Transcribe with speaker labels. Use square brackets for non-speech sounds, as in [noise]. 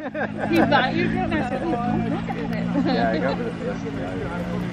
Speaker 1: He thought you were and I said, oh, look at it.
Speaker 2: Yeah, I got [laughs]